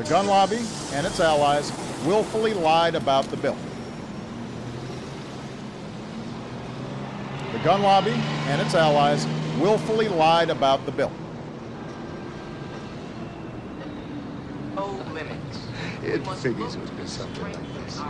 The gun lobby and its allies willfully lied about the bill. The gun lobby and its allies willfully lied about the bill. No limits. It figures it would be something like this.